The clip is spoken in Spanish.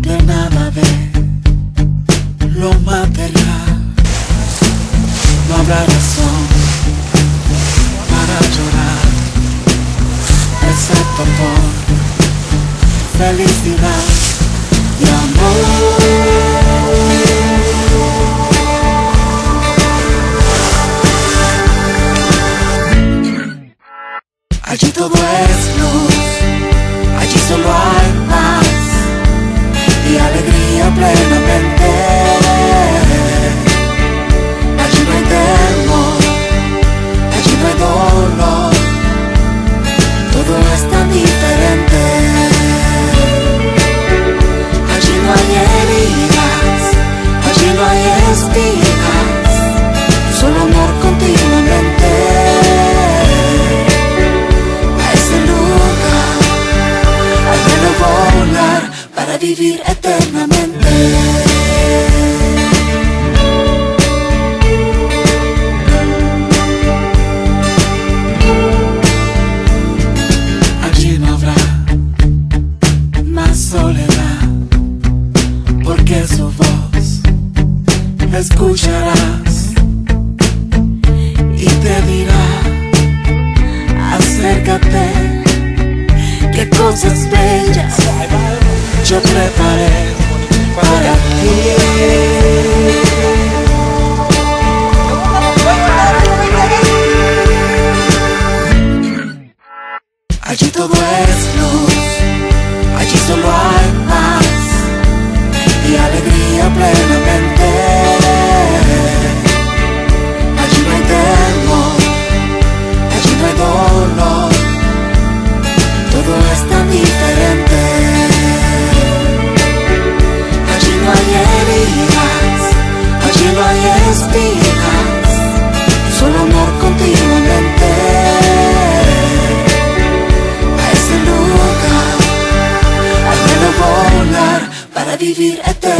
de nada de lo material. No habrá razón para llorar, excepto por felicidad y amor. Allí todo es luz, allí solo hay paz y alegría plenamente. Vivir eternamente. Allí no habrá más soledad, porque su voz escucharás y te dirá acércate, qué cosas bellas yo preparé para ti. Allí todo es luz, allí no hay espinas, solo amor continuamente. A ese lugar, al volar para vivir eternamente.